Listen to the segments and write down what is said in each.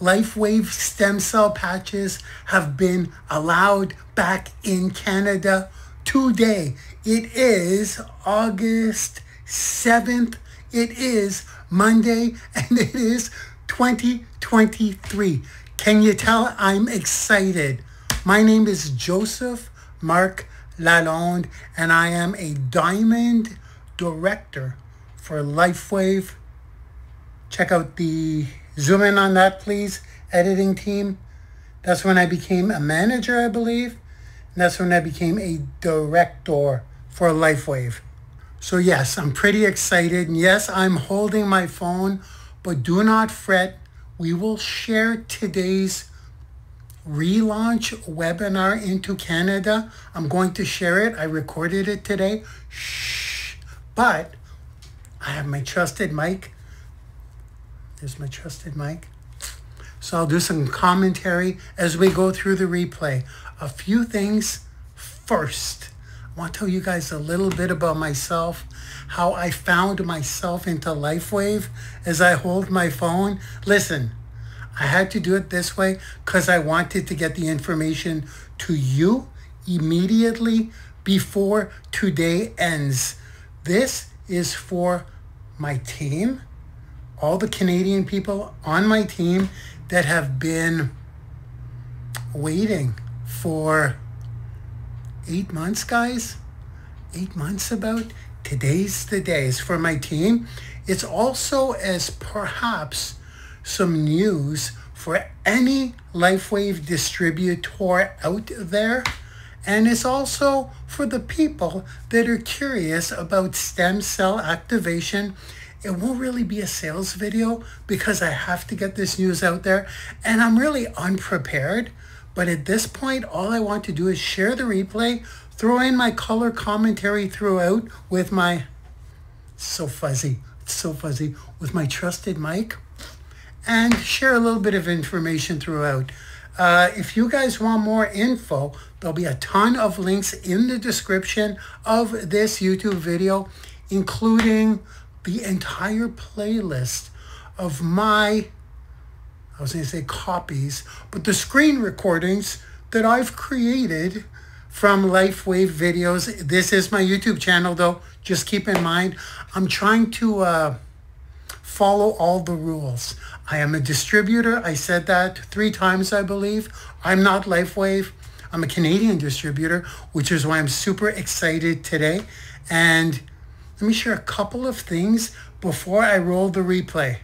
LifeWave stem cell patches have been allowed back in Canada today. It is August 7th. It is Monday and it is 2023. Can you tell I'm excited? My name is Joseph Marc Lalonde and I am a Diamond Director for LifeWave. Check out the zoom in on that, please, editing team. That's when I became a manager, I believe. And that's when I became a director for LifeWave. So yes, I'm pretty excited. And yes, I'm holding my phone, but do not fret. We will share today's relaunch webinar into Canada. I'm going to share it. I recorded it today. Shh. But I have my trusted mic. There's my trusted mic. So I'll do some commentary as we go through the replay. A few things first. I want to tell you guys a little bit about myself, how I found myself into LifeWave as I hold my phone. Listen, I had to do it this way because I wanted to get the information to you immediately before today ends. This is for my team, all the Canadian people on my team that have been waiting for eight months, guys. Eight months about. Today's the day. days for my team. It's also as perhaps some news for any LifeWave distributor out there. And it's also for the people that are curious about stem cell activation. It won't really be a sales video because I have to get this news out there and I'm really unprepared. But at this point, all I want to do is share the replay, throw in my color commentary throughout with my, so fuzzy, so fuzzy, with my trusted mic and share a little bit of information throughout. Uh, if you guys want more info, there'll be a ton of links in the description of this YouTube video, including the entire playlist of my, I was going to say copies, but the screen recordings that I've created from LifeWave videos. This is my YouTube channel, though. Just keep in mind, I'm trying to uh, follow all the rules. I am a distributor. I said that three times, I believe. I'm not LifeWave. I'm a Canadian distributor, which is why I'm super excited today. And let me share a couple of things before I roll the replay.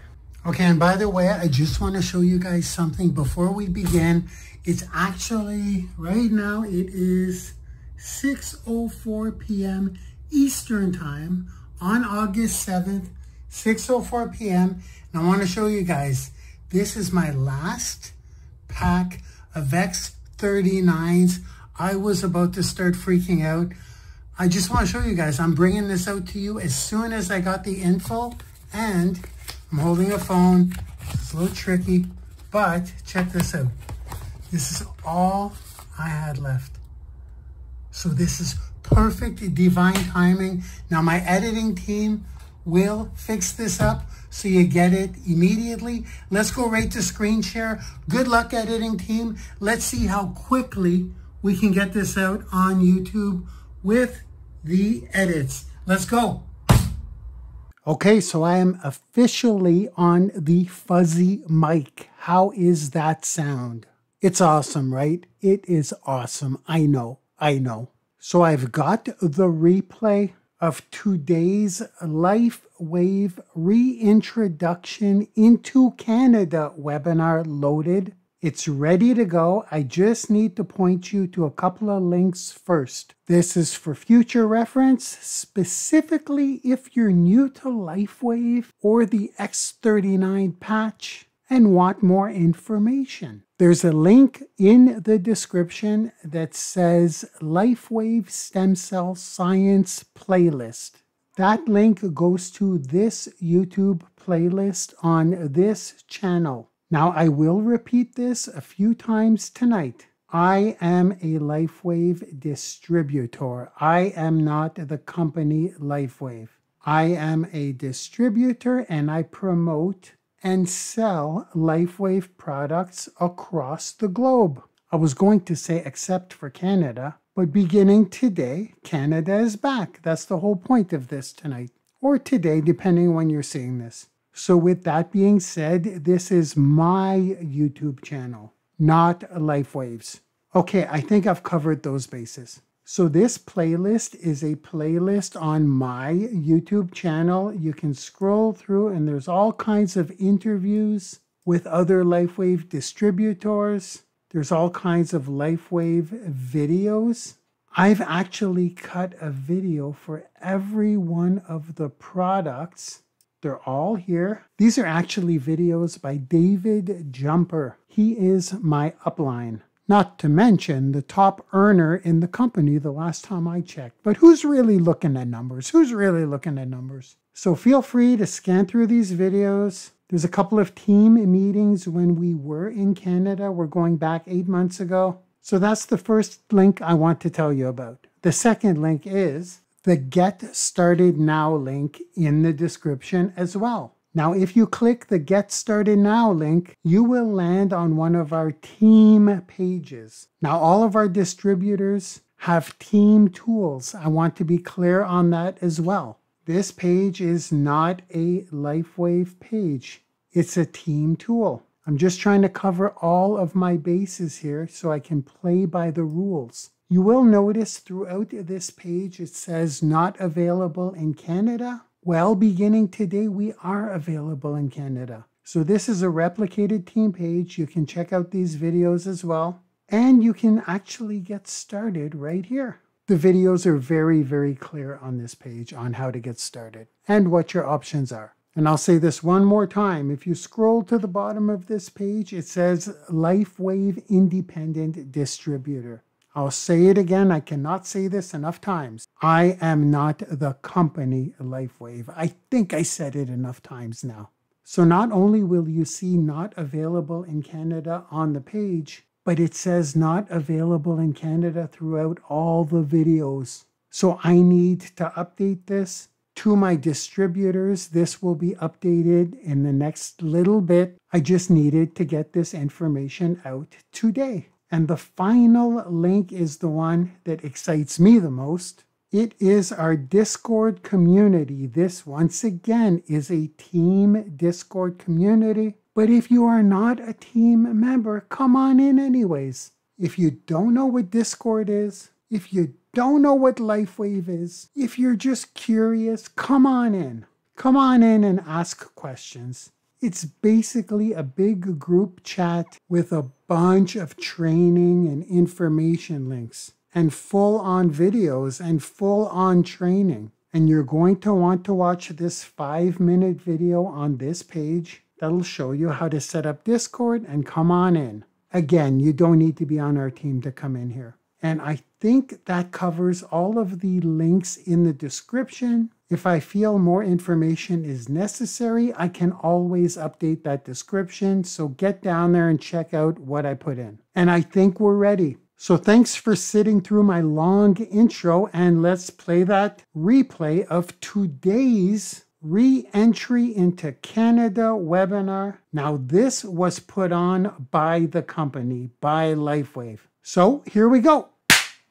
Okay, and by the way, I just want to show you guys something before we begin. It's actually, right now, it is 6.04 p.m. Eastern Time on August 7th, 6.04 p.m. And I want to show you guys, this is my last pack of X39s. I was about to start freaking out. I just want to show you guys, I'm bringing this out to you as soon as I got the info. And I'm holding a phone. It's a little tricky, but check this out. This is all I had left. So this is perfect divine timing. Now my editing team will fix this up so you get it immediately. Let's go right to screen share. Good luck editing team. Let's see how quickly we can get this out on YouTube with the edits. Let's go. Okay, so I am officially on the fuzzy mic. How is that sound? It's awesome, right? It is awesome. I know, I know. So I've got the replay of today's Life Wave Reintroduction into Canada webinar loaded. It's ready to go. I just need to point you to a couple of links first. This is for future reference, specifically if you're new to LifeWave or the X39 patch and want more information. There's a link in the description that says LifeWave Stem Cell Science Playlist. That link goes to this YouTube playlist on this channel. Now, I will repeat this a few times tonight. I am a LifeWave distributor. I am not the company LifeWave. I am a distributor and I promote and sell LifeWave products across the globe. I was going to say except for Canada, but beginning today, Canada is back. That's the whole point of this tonight, or today, depending on when you're seeing this. So, with that being said, this is my YouTube channel, not LifeWaves. Okay, I think I've covered those bases. So this playlist is a playlist on my YouTube channel. You can scroll through and there's all kinds of interviews with other LifeWave distributors. There's all kinds of LifeWave videos. I've actually cut a video for every one of the products. They're all here. These are actually videos by David Jumper. He is my upline. Not to mention the top earner in the company the last time I checked. But who's really looking at numbers? Who's really looking at numbers? So feel free to scan through these videos. There's a couple of team meetings when we were in Canada. We're going back eight months ago. So that's the first link I want to tell you about. The second link is the Get Started Now link in the description as well. Now, if you click the Get Started Now link, you will land on one of our team pages. Now, all of our distributors have team tools. I want to be clear on that as well. This page is not a LifeWave page. It's a team tool. I'm just trying to cover all of my bases here so I can play by the rules. You will notice throughout this page it says not available in Canada well, beginning today, we are available in Canada. So this is a replicated team page. You can check out these videos as well. And you can actually get started right here. The videos are very, very clear on this page on how to get started and what your options are. And I'll say this one more time. If you scroll to the bottom of this page, it says LifeWave Independent Distributor. I'll say it again. I cannot say this enough times. I am not the company LifeWave. I think I said it enough times now. So not only will you see not available in Canada on the page, but it says not available in Canada throughout all the videos. So I need to update this to my distributors. This will be updated in the next little bit. I just needed to get this information out today. And the final link is the one that excites me the most. It is our Discord community. This, once again, is a team Discord community. But if you are not a team member, come on in anyways. If you don't know what Discord is, if you don't know what LifeWave is, if you're just curious, come on in. Come on in and ask questions. It's basically a big group chat with a bunch of training and information links and full on videos and full on training. And you're going to want to watch this five minute video on this page that'll show you how to set up Discord and come on in. Again, you don't need to be on our team to come in here. And I think that covers all of the links in the description. If I feel more information is necessary, I can always update that description. So get down there and check out what I put in. And I think we're ready. So thanks for sitting through my long intro and let's play that replay of today's re-entry into Canada webinar. Now this was put on by the company, by LifeWave. So here we go.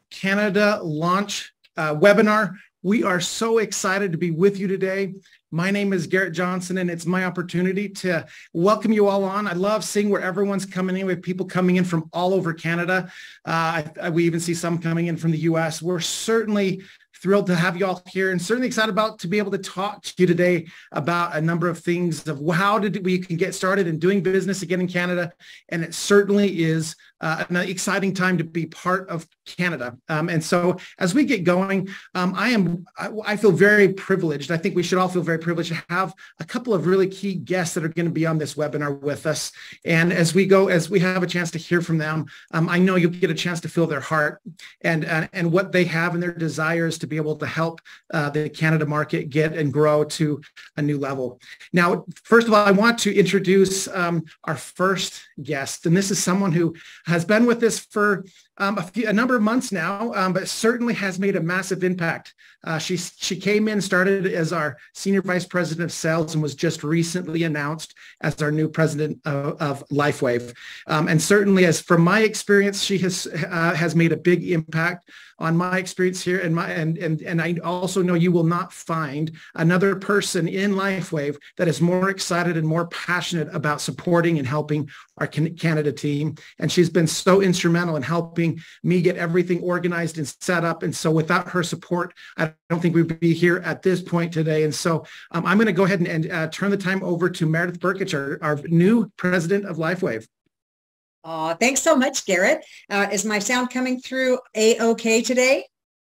Canada launch uh, webinar. We are so excited to be with you today. My name is Garrett Johnson, and it's my opportunity to welcome you all on. I love seeing where everyone's coming in. We have people coming in from all over Canada. Uh, I, we even see some coming in from the U.S. We're certainly thrilled to have you all here and certainly excited about to be able to talk to you today about a number of things of how did we can get started in doing business again in Canada. And it certainly is uh, an exciting time to be part of Canada. Um, and so as we get going, um, I am I, I, feel very privileged. I think we should all feel very privileged to have a couple of really key guests that are going to be on this webinar with us. And as we go, as we have a chance to hear from them, um, I know you'll get a chance to feel their heart and, and and what they have and their desires to be able to help uh, the Canada market get and grow to a new level. Now, first of all, I want to introduce um, our first guest, and this is someone who has been with us for um, a, few, a, number of months now, um, but certainly has made a massive impact. Uh, she she came in, started as our senior vice president of sales, and was just recently announced as our new president of, of LifeWave. Um, and certainly, as from my experience, she has uh, has made a big impact on my experience here and my and and and I also know you will not find another person in LifeWave that is more excited and more passionate about supporting and helping our Canada team. And she's been so instrumental in helping me get everything organized and set up. And so without her support, I don't think we'd be here at this point today. And so um, I'm going to go ahead and, and uh, turn the time over to Meredith Berkich, our, our new president of LifeWave. Oh, thanks so much, Garrett. Uh, is my sound coming through a-okay today?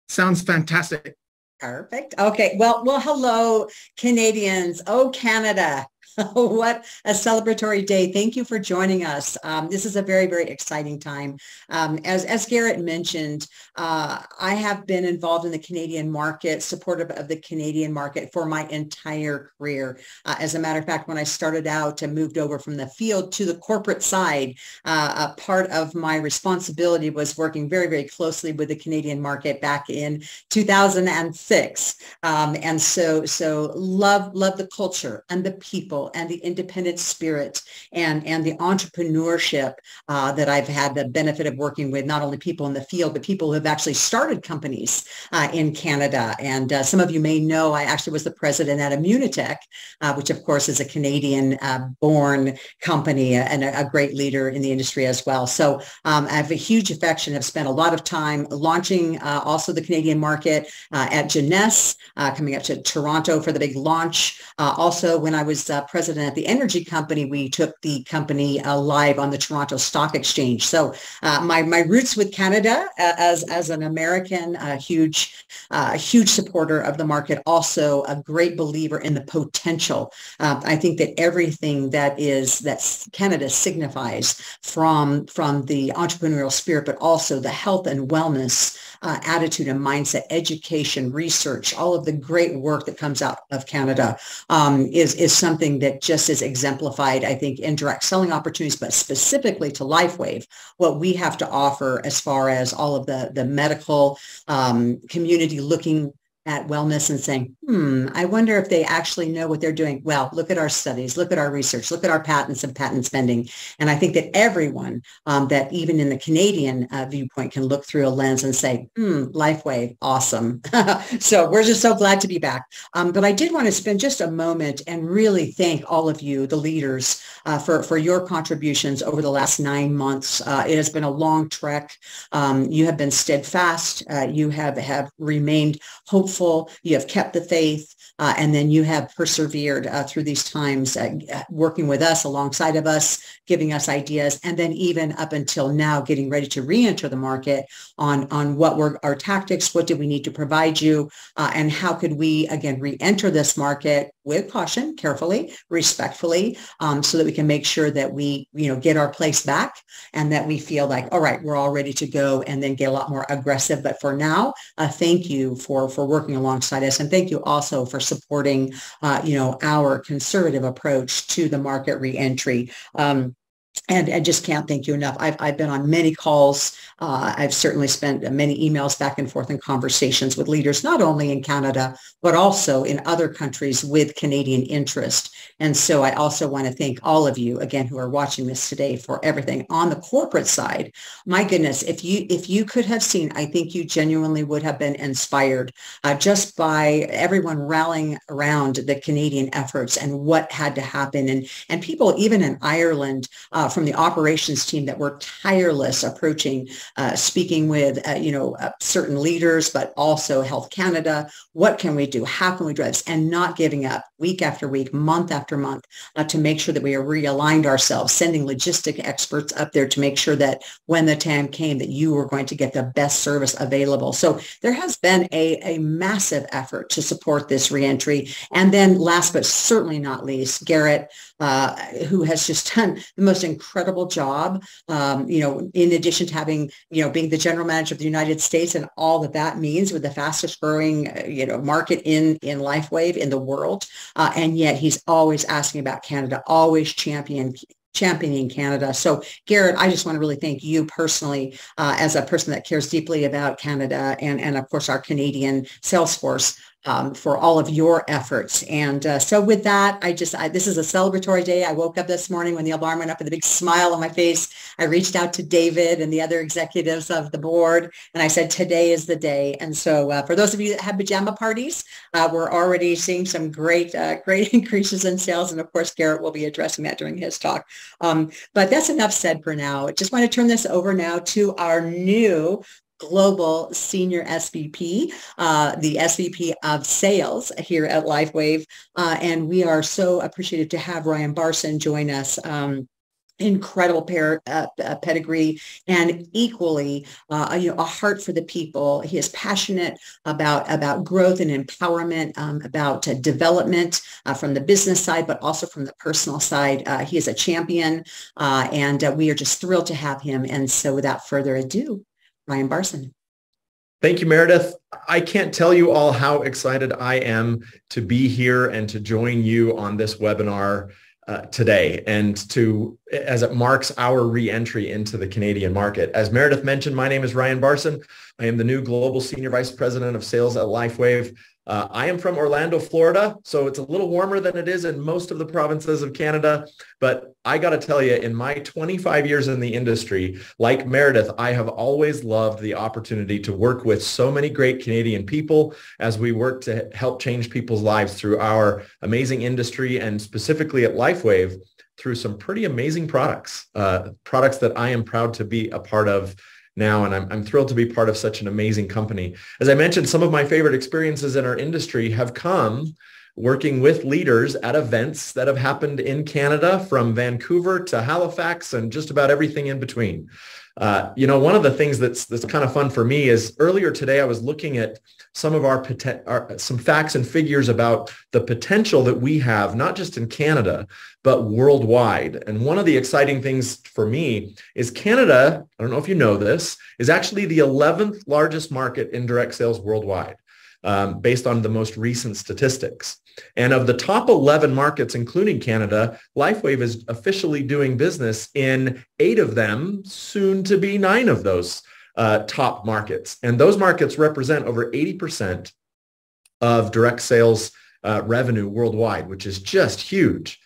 Sounds fantastic. Perfect. Okay. Well, well, hello, Canadians. Oh, Canada. what a celebratory day. Thank you for joining us. Um, this is a very, very exciting time. Um, as, as Garrett mentioned, uh, I have been involved in the Canadian market, supportive of the Canadian market for my entire career. Uh, as a matter of fact, when I started out and moved over from the field to the corporate side, uh, a part of my responsibility was working very, very closely with the Canadian market back in 2006. Um, and so, so love, love the culture and the people and the independent spirit and, and the entrepreneurship uh, that I've had the benefit of working with not only people in the field, but people who have actually started companies uh, in Canada. And uh, some of you may know I actually was the president at Immunotec, uh, which of course is a Canadian uh, born company and a, a, great leader in the industry as well. So um, I have a huge affection, have spent a lot of time launching uh, also the Canadian market at Jeunesse, coming up to Toronto for the big launch. also, when I was president at the energy company, we took the company uh, live on the Toronto Stock Exchange. So uh, my, my roots with Canada uh, as, as an American, a huge, uh, huge supporter of the market, also a great believer in the potential. Uh, I think that everything that is, that Canada signifies from, from the entrepreneurial spirit, but also the health and wellness uh, attitude and mindset, education, research, all of the great work that comes out of Canada um, is, is something that just is exemplified, I think, in direct selling opportunities, but specifically to LifeWave, what we have to offer as far as all of the, the medical um, community looking at wellness and saying, hmm, I wonder if they actually know what they're doing. Well, look at our studies, look at our research, look at our patents and patent spending. And I think that everyone um, that even in the Canadian uh, viewpoint can look through a lens and say, hmm, LifeWave, awesome. so we're just so glad to be back. Um, but I did want to spend just a moment and really thank all of you, the leaders, uh, for, for your contributions over the last nine months. Uh, it has been a long trek. Um, you have been steadfast. Uh, you have, have remained hopeful hopeful, you have kept the faith, uh, and then you have persevered uh, through these times, uh, working with us, alongside of us, giving us ideas, and then even up until now, getting ready to re-enter the market on, on what were our tactics, what did we need to provide you, uh, and how could we, again, re-enter this market with caution, carefully, respectfully, um, so that we can make sure that we, you know, get our place back and that we feel like, all right, we're all ready to go and then get a lot more aggressive. But for now, uh, thank you for, for working alongside us. And thank you also for supporting, uh, you know, our conservative approach to the market reentry. Um, and I just can't thank you enough. I've, I've been on many calls. Uh, I've certainly spent many emails back and forth and conversations with leaders, not only in Canada, but also in other countries with Canadian interest. And so I also want to thank all of you, again, who are watching this today for everything on the corporate side. My goodness, if you if you could have seen, I think you genuinely would have been inspired uh, just by everyone rallying around the Canadian efforts and what had to happen. And, and people, even in Ireland, uh, uh, from the operations team that were tireless approaching, uh, speaking with, uh, you know, uh, certain leaders, but also Health Canada. What can we do? How can we drive this? And not giving up. Week after week, month after month, uh, to make sure that we are realigned ourselves, sending logistic experts up there to make sure that when the time came that you were going to get the best service available. So there has been a, a massive effort to support this reentry. And then last but certainly not least, Garrett, uh, who has just done the most incredible job, um, you know, in addition to having, you know, being the general manager of the United States and all that that means with the fastest growing, uh, you know, market in, in LifeWave in the world. Uh, and yet he's always asking about Canada, always champion championing Canada. So Garrett, I just want to really thank you personally uh, as a person that cares deeply about Canada and, and of course our Canadian sales force um, for all of your efforts. And uh, so with that, I just, I, this is a celebratory day. I woke up this morning when the alarm went up with a big smile on my face. I reached out to David and the other executives of the board and I said, today is the day. And so uh, for those of you that have pajama parties, uh, we're already seeing some great, uh, great increases in sales. And of course, Garrett will be addressing that during his talk. Um, but that's enough said for now. I just want to turn this over now to our new Global Senior SVP, uh, the SVP of Sales here at LifeWave. Uh, and we are so appreciative to have Ryan Barson join us. Um, incredible pair, uh, uh, pedigree and equally uh, you know a heart for the people he is passionate about about growth and empowerment um, about uh, development uh, from the business side but also from the personal side uh, he is a champion and we are just thrilled to have him and so without further ado Ryan Barson. Thank you, Meredith. I can't tell you all how excited I am to be here and to join you on this webinar uh, today and to as it marks our re-entry into the Canadian market. As Meredith mentioned, my name is Ryan Barson. I am the new Global Senior Vice President of Sales at LifeWave. Uh, I am from Orlando, Florida, so it's a little warmer than it is in most of the provinces of Canada. But I got to tell you, in my 25 years in the industry, like Meredith, I have always loved the opportunity to work with so many great Canadian people as we work to help change people's lives through our amazing industry and specifically at LifeWave through some pretty amazing products, uh, products that I am proud to be a part of now, and I'm, I'm thrilled to be part of such an amazing company. As I mentioned, some of my favorite experiences in our industry have come working with leaders at events that have happened in Canada from Vancouver to Halifax and just about everything in between. Uh, you know, one of the things that's that's kind of fun for me is earlier today I was looking at some of our, our some facts and figures about the potential that we have, not just in Canada, but worldwide. And one of the exciting things for me is Canada, I don't know if you know this, is actually the 11th largest market in direct sales worldwide um, based on the most recent statistics. And of the top 11 markets, including Canada, LifeWave is officially doing business in eight of them, soon to be nine of those uh, top markets. And those markets represent over 80% of direct sales uh, revenue worldwide, which is just huge.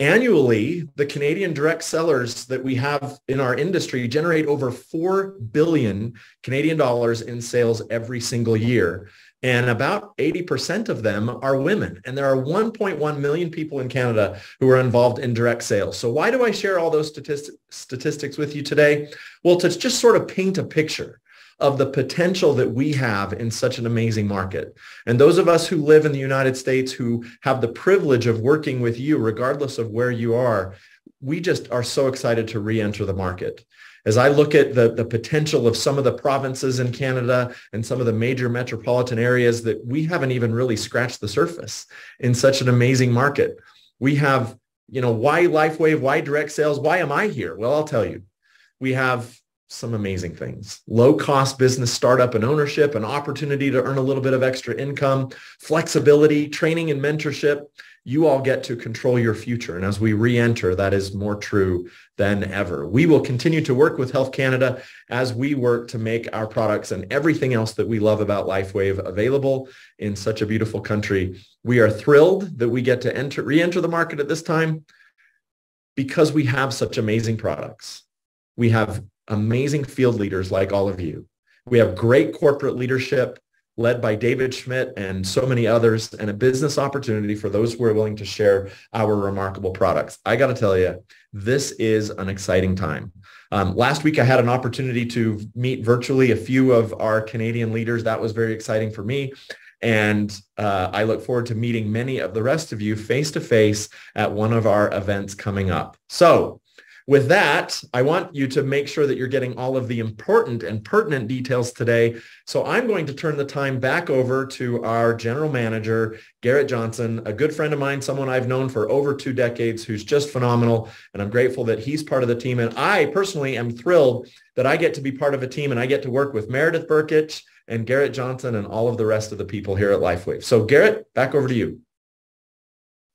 Annually, the Canadian direct sellers that we have in our industry generate over 4 billion Canadian dollars in sales every single year. And about 80% of them are women. And there are 1.1 million people in Canada who are involved in direct sales. So why do I share all those statistic, statistics with you today? Well, to just sort of paint a picture of the potential that we have in such an amazing market. And those of us who live in the United States who have the privilege of working with you, regardless of where you are, we just are so excited to re-enter the market as I look at the, the potential of some of the provinces in Canada and some of the major metropolitan areas that we haven't even really scratched the surface in such an amazing market. We have, you know, why LifeWave, why direct sales, why am I here? Well, I'll tell you, we have some amazing things. Low cost business startup and ownership, an opportunity to earn a little bit of extra income, flexibility, training and mentorship, you all get to control your future. And as we re-enter, that is more true than ever. We will continue to work with Health Canada as we work to make our products and everything else that we love about LifeWave available in such a beautiful country. We are thrilled that we get to enter, re-enter the market at this time because we have such amazing products. We have amazing field leaders like all of you. We have great corporate leadership led by David Schmidt and so many others, and a business opportunity for those who are willing to share our remarkable products. I got to tell you, this is an exciting time. Um, last week, I had an opportunity to meet virtually a few of our Canadian leaders. That was very exciting for me. And uh, I look forward to meeting many of the rest of you face to face at one of our events coming up. So with that, I want you to make sure that you're getting all of the important and pertinent details today. So I'm going to turn the time back over to our general manager, Garrett Johnson, a good friend of mine, someone I've known for over two decades who's just phenomenal. And I'm grateful that he's part of the team. And I personally am thrilled that I get to be part of a team and I get to work with Meredith Berkich and Garrett Johnson and all of the rest of the people here at LifeWave. So Garrett, back over to you.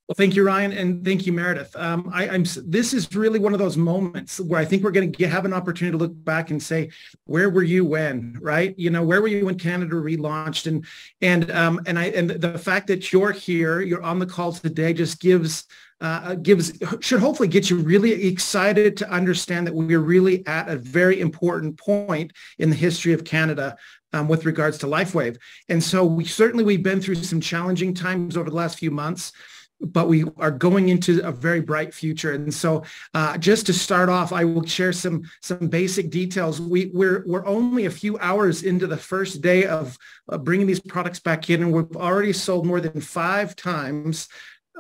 Well, thank you, Ryan, and thank you, Meredith. Um, I, am This is really one of those moments where I think we're going to have an opportunity to look back and say, where were you when? Right? You know, where were you when Canada relaunched? And and um, and I and the fact that you're here, you're on the call today, just gives uh, gives should hopefully get you really excited to understand that we're really at a very important point in the history of Canada um, with regards to LifeWave. And so we certainly we've been through some challenging times over the last few months but we are going into a very bright future. And so uh, just to start off, I will share some some basic details. We, we're, we're only a few hours into the first day of uh, bringing these products back in, and we've already sold more than five times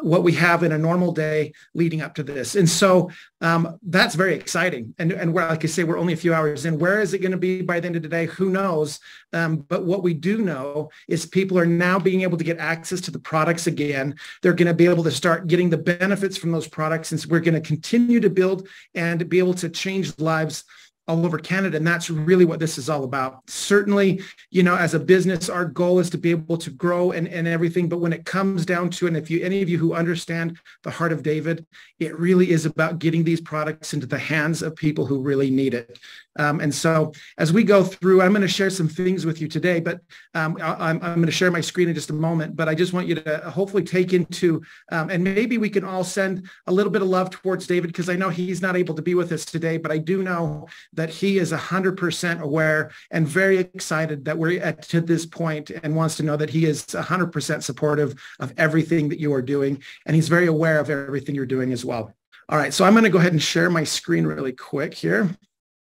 what we have in a normal day leading up to this. And so um, that's very exciting. And, and we're, like I say, we're only a few hours in. Where is it going to be by the end of the day? Who knows? Um, but what we do know is people are now being able to get access to the products again. They're going to be able to start getting the benefits from those products. And we're going to continue to build and be able to change lives all over Canada. And that's really what this is all about. Certainly, you know, as a business, our goal is to be able to grow and, and everything. But when it comes down to, and if you, any of you who understand the heart of David, it really is about getting these products into the hands of people who really need it. Um, and so as we go through, I'm going to share some things with you today, but um, I, am going to share my screen in just a moment. But I just want you to hopefully take into, um, and maybe we can all send a little bit of love towards David because I know he's not able to be with us today, but I do know that he is 100% aware and very excited that we're at to this point and wants to know that he is 100% supportive of everything that you are doing. And he's very aware of everything you're doing as well. All right, so I'm going to go ahead and share my screen really quick here.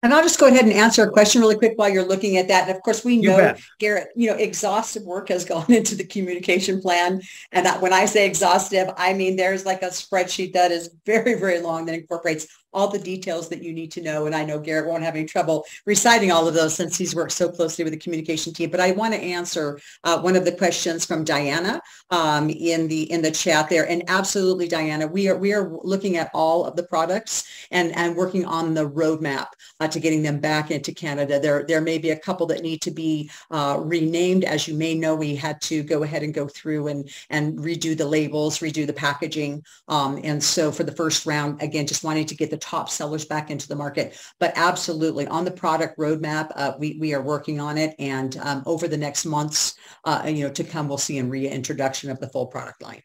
And I'll just go ahead and answer a question really quick while you're looking at that. And of course, we know, Garrett, you know, exhaustive work has gone into the communication plan. And that, when I say exhaustive, I mean there's like a spreadsheet that is very, very long that incorporates all the details that you need to know. And I know Garrett won't have any trouble reciting all of those since he's worked so closely with the communication team. But I want to answer uh, one of the questions from Diana um, in the in the chat there. And absolutely, Diana, we are we are looking at all of the products and and working on the roadmap uh, to getting them back into Canada. There there may be a couple that need to be uh, renamed. As you may know, we had to go ahead and go through and and redo the labels, redo the packaging. Um, and so for the first round, again, just wanting to get the top sellers back into the market. But absolutely on the product roadmap, uh, we, we are working on it. And um, over the next months, uh, you know, to come, we'll see a reintroduction of the full product line.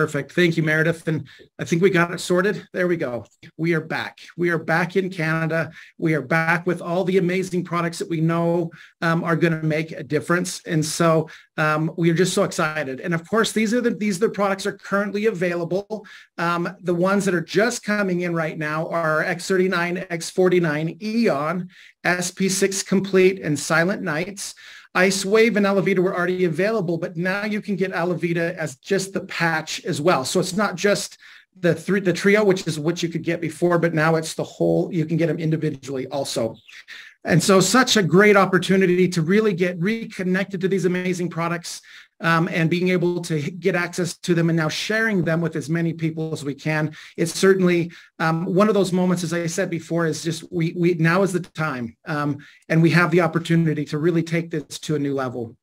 Perfect. Thank you, Meredith. And I think we got it sorted. There we go. We are back. We are back in Canada. We are back with all the amazing products that we know um, are going to make a difference. And so um, we are just so excited. And of course, these are the these are the products are currently available. Um, the ones that are just coming in right now are X39, X49, Aeon, SP6 Complete, and Silent Nights. Ice Wave and Alavida were already available, but now you can get Alavida as just the patch as well. So it's not just the three, the trio, which is what you could get before, but now it's the whole, you can get them individually also. And so such a great opportunity to really get reconnected to these amazing products um, and being able to get access to them and now sharing them with as many people as we can. It's certainly um, one of those moments, as I said before, is just we, we now is the time um, and we have the opportunity to really take this to a new level.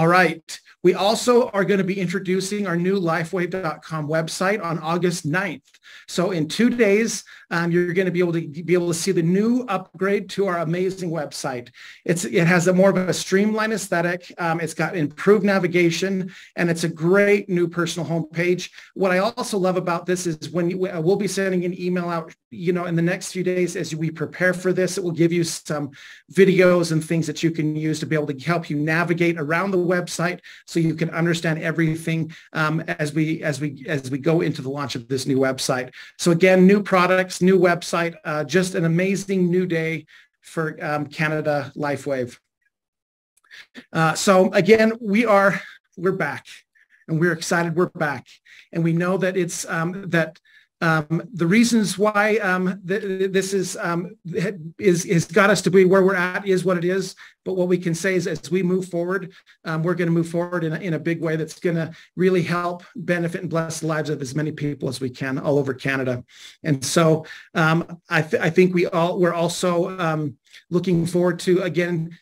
All right. We also are going to be introducing our new lifewave.com website on August 9th. So in two days, um, you're going to be able to be able to see the new upgrade to our amazing website. It's it has a more of a streamlined aesthetic. Um, it's got improved navigation, and it's a great new personal homepage. What I also love about this is when you, we'll be sending an email out, you know, in the next few days as we prepare for this, it will give you some videos and things that you can use to be able to help you navigate around the website so you can understand everything um, as we as we as we go into the launch of this new website. So again, new products, new website, uh, just an amazing new day for um, Canada LifeWave. Uh, so again, we are we're back, and we're excited. We're back, and we know that it's um, that um, the reasons why um, th- this is um, is is got us to be where we're at is what it is. But what we can say is, as we move forward, um, we're going to move forward in a, in a big way that's going to really help benefit and bless the lives of as many people as we can all over Canada. And so um, I, th- I think we all we're also um, looking forward to again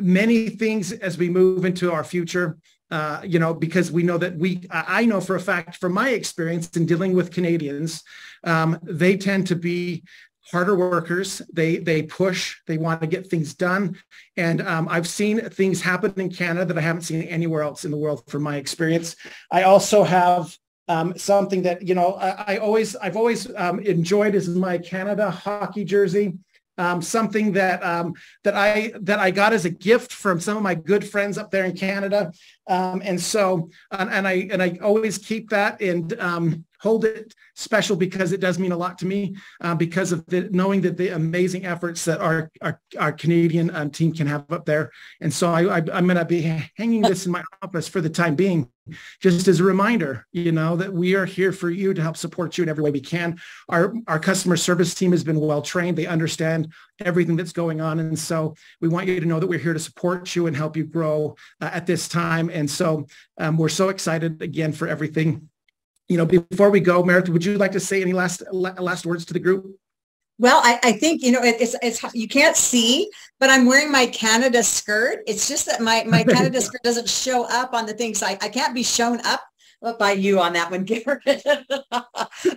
many things as we move into our future. Uh, you know, because we know that we, I know for a fact from my experience in dealing with Canadians, um, they tend to be harder workers. They they push. They want to get things done. And um, I've seen things happen in Canada that I haven't seen anywhere else in the world from my experience. I also have um, something that you know I, I always I've always um, enjoyed is my Canada hockey jersey um, something that um, that I that I got as a gift from some of my good friends up there in Canada, um, and so and, and, I and I always keep that. And um, hold it special because it does mean a lot to me uh, because of the, knowing that the amazing efforts that our our, our Canadian um, team can have up there, and so I, I'm going to be hanging this in my office for the time being just as a reminder, you know, that we are here for you to help support you in every way we can. Our, our customer service team has been well trained. They understand everything that's going on. And so we want you to know that we're here to support you and help you grow uh, at this time. And so um, we're so excited again for everything. You know, before we go, Meredith, would you like to say any last last words to the group? Well, I, I think, you know, it, it's, it's, you can't see, but I'm wearing my Canada skirt. It's just that my, my Canada skirt doesn't show up on the things. I, I can't be shown up by you on that one, Garrett.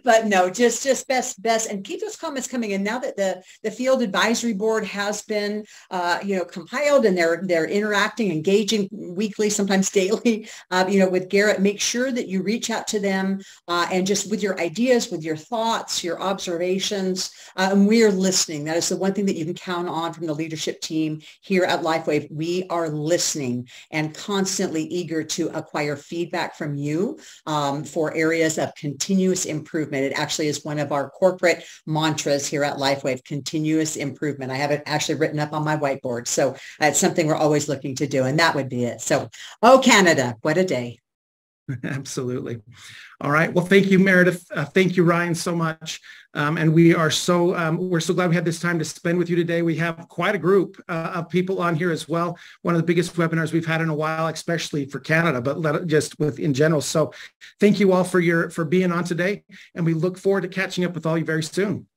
but no, just just best best and keep those comments coming in. Now that the the field advisory board has been uh, you know compiled and they're they're interacting, engaging weekly, sometimes daily, uh, you know, with Garrett, make sure that you reach out to them uh, and just with your ideas, with your thoughts, your observations, uh, and we are listening. That is the one thing that you can count on from the leadership team here at LifeWave. We are listening and constantly eager to acquire feedback from you um, for areas of continuous improvement. It actually is one of our corporate mantras here at LifeWave, continuous improvement. I have it actually written up on my whiteboard. So it's something we're always looking to do. And that would be it. So, oh, Canada, what a day. Absolutely. All right. Well, thank you, Meredith. Uh, thank you, Ryan, so much. Um, and we are so um, we're so glad we had this time to spend with you today. We have quite a group uh, of people on here as well. One of the biggest webinars we've had in a while, especially for Canada, but let, just with in general. So, thank you all for your for being on today, and we look forward to catching up with all you very soon.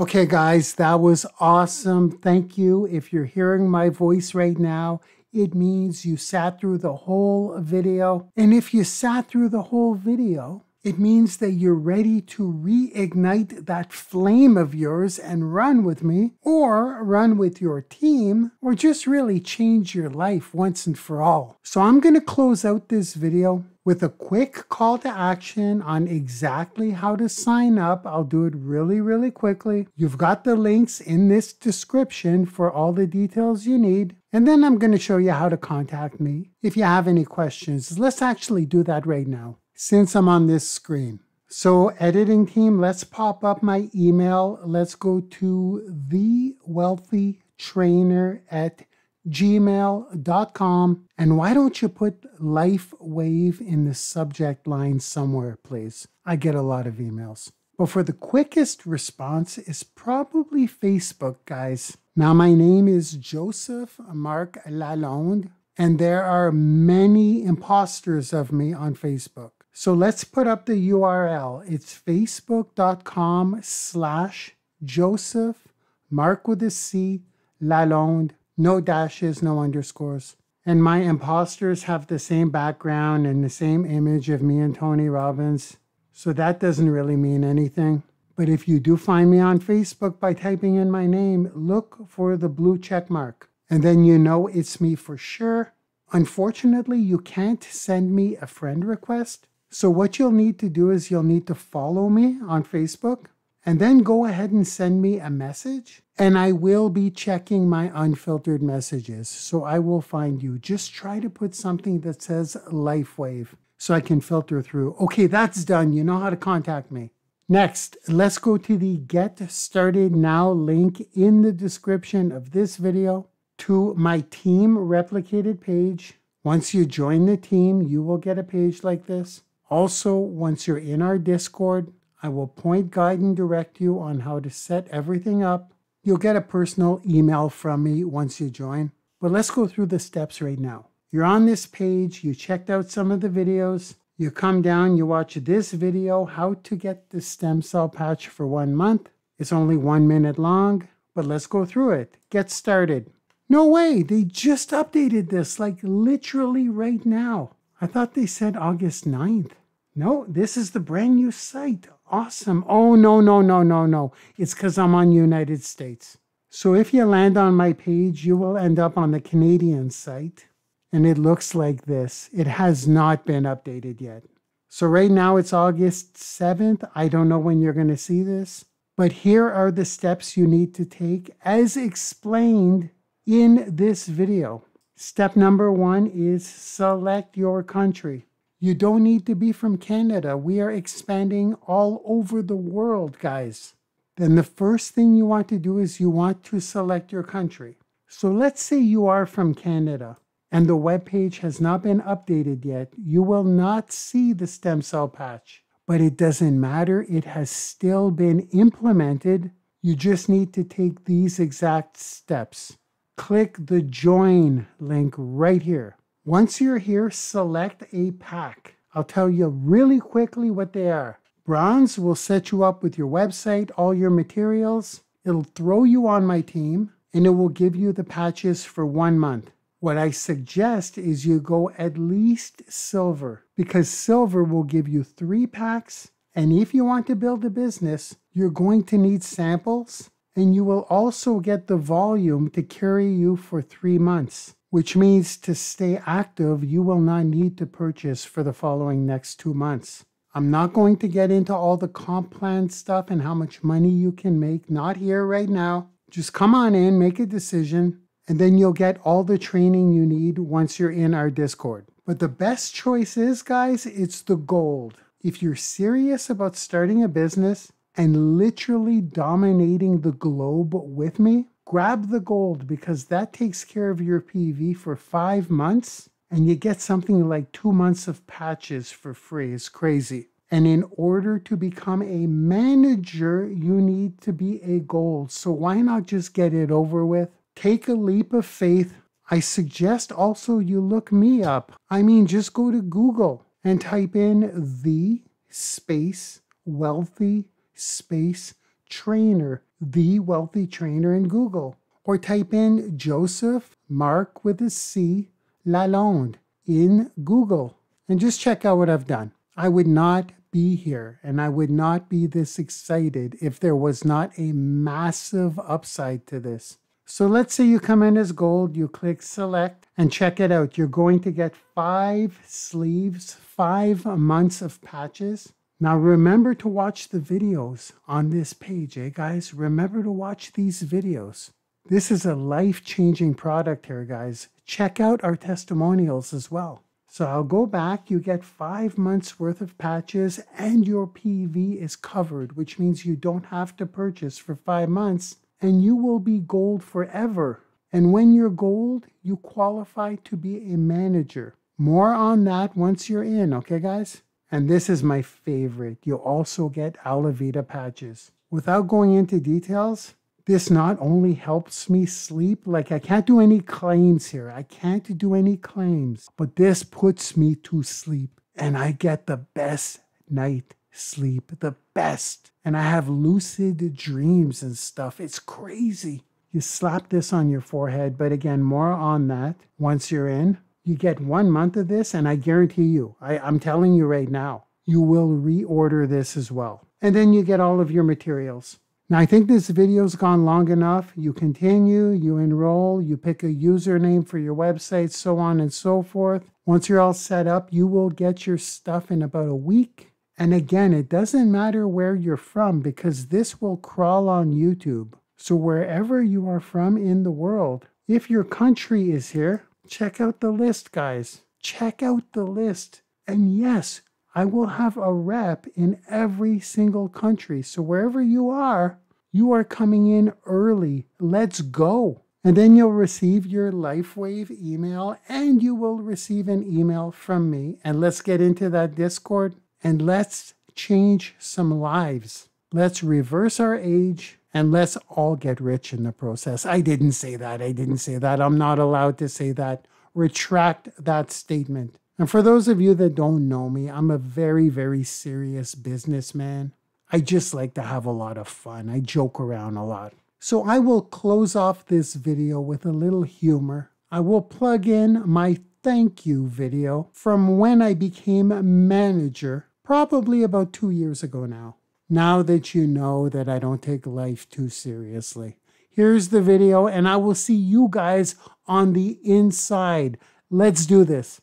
Okay, guys, that was awesome. Thank you. If you're hearing my voice right now it means you sat through the whole video. And if you sat through the whole video, it means that you're ready to reignite that flame of yours and run with me, or run with your team, or just really change your life once and for all. So I'm going to close out this video with a quick call to action on exactly how to sign up. I'll do it really, really quickly. You've got the links in this description for all the details you need. And then I'm going to show you how to contact me if you have any questions. Let's actually do that right now since I'm on this screen. So editing team, let's pop up my email. Let's go to thewealthytrainer at gmail.com. And why don't you put Life Wave in the subject line somewhere, please? I get a lot of emails. But for the quickest response is probably Facebook, guys. Now, my name is Joseph Marc Lalonde, and there are many imposters of me on Facebook. So let's put up the URL. It's facebook.com slash Joseph Mark with a C Lalonde no dashes, no underscores. And my imposters have the same background and the same image of me and Tony Robbins. So that doesn't really mean anything. But if you do find me on Facebook by typing in my name, look for the blue check mark. And then you know it's me for sure. Unfortunately, you can't send me a friend request. So what you'll need to do is you'll need to follow me on Facebook and then go ahead and send me a message and I will be checking my unfiltered messages. So I will find you. Just try to put something that says LifeWave so I can filter through. Okay, that's done. You know how to contact me. Next, let's go to the Get Started Now link in the description of this video. to my team replicated page. Once you join the team, you will get a page like this. Also, once you're in our Discord, I will point, guide, and direct you on how to set everything up. You'll get a personal email from me once you join. But let's go through the steps right now. You're on this page, you checked out some of the videos, you come down, you watch this video, how to get the stem cell patch for one month. It's only one minute long, but let's go through it. Get started. No way, they just updated this like literally right now. I thought they said August 9th. No, this is the brand new site. Awesome. Oh, no, no, no, no, no. It's because I'm on United States. So if you land on my page, you will end up on the Canadian site. And it looks like this. It has not been updated yet. So right now it's August 7th. I don't know when you're going to see this. But here are the steps you need to take as explained in this video. Step number one is select your country. You don't need to be from Canada. We are expanding all over the world, guys. Then the first thing you want to do is you want to select your country. So let's say you are from Canada and the web page has not been updated yet. You will not see the stem cell patch, but it doesn't matter. It has still been implemented. You just need to take these exact steps. Click the join link right here. Once you're here, select a pack. I'll tell you really quickly what they are. Bronze will set you up with your website, all your materials. It'll throw you on my team and it will give you the patches for one month. What I suggest is you go at least silver because silver will give you three packs. And if you want to build a business, you're going to need samples and you will also get the volume to carry you for three months which means to stay active, you will not need to purchase for the following next two months. I'm not going to get into all the comp plan stuff and how much money you can make, not here right now. Just come on in, make a decision, and then you'll get all the training you need once you're in our Discord. But the best choice is, guys, it's the gold. If you're serious about starting a business and literally dominating the globe with me, grab the gold because that takes care of your PV for five months and you get something like two months of patches for free. It's crazy. And in order to become a manager, you need to be a gold. So why not just get it over with? Take a leap of faith. I suggest also you look me up. I mean, just go to Google and type in the space wealthy space trainer the wealthy trainer in Google or type in Joseph Marc with a C Lalonde in Google and just check out what I've done. I would not be here and I would not be this excited if there was not a massive upside to this. So let's say you come in as gold, you click select and check it out. You're going to get five sleeves, five months of patches. Now remember to watch the videos on this page, eh guys? Remember to watch these videos. This is a life-changing product here, guys. Check out our testimonials as well. So I'll go back, you get five months worth of patches and your PV is covered, which means you don't have to purchase for five months and you will be gold forever. And when you're gold, you qualify to be a manager. More on that once you're in, okay guys? And this is my favorite. You'll also get Alavida patches. Without going into details, this not only helps me sleep, like I can't do any claims here. I can't do any claims, but this puts me to sleep and I get the best night sleep, the best. And I have lucid dreams and stuff. It's crazy. You slap this on your forehead, but again, more on that once you're in. You get one month of this, and I guarantee you, I, I'm telling you right now, you will reorder this as well. And then you get all of your materials. Now, I think this video's gone long enough. You continue, you enroll, you pick a username for your website, so on and so forth. Once you're all set up, you will get your stuff in about a week. And again, it doesn't matter where you're from because this will crawl on YouTube. So wherever you are from in the world, if your country is here, Check out the list, guys. Check out the list. And yes, I will have a rep in every single country. So wherever you are, you are coming in early. Let's go. And then you'll receive your LifeWave email and you will receive an email from me. And let's get into that Discord and let's change some lives. Let's reverse our age and let's all get rich in the process. I didn't say that. I didn't say that. I'm not allowed to say that. Retract that statement. And for those of you that don't know me, I'm a very, very serious businessman. I just like to have a lot of fun. I joke around a lot. So I will close off this video with a little humor. I will plug in my thank you video from when I became a manager, probably about two years ago now. Now that you know that I don't take life too seriously. Here's the video, and I will see you guys on the inside. Let's do this.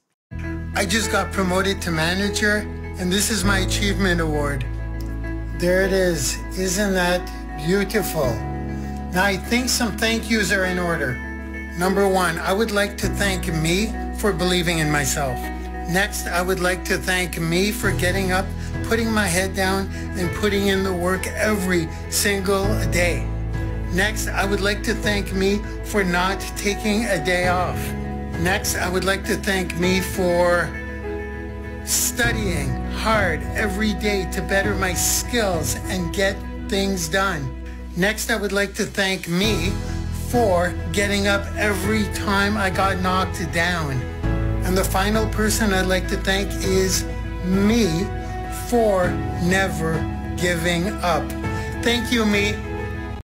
I just got promoted to manager, and this is my achievement award. There it is. Isn't that beautiful? Now, I think some thank yous are in order. Number one, I would like to thank me for believing in myself. Next, I would like to thank me for getting up, putting my head down, and putting in the work every single day. Next, I would like to thank me for not taking a day off. Next, I would like to thank me for studying hard every day to better my skills and get things done. Next, I would like to thank me for getting up every time I got knocked down. And the final person I'd like to thank is me for never giving up. Thank you, me.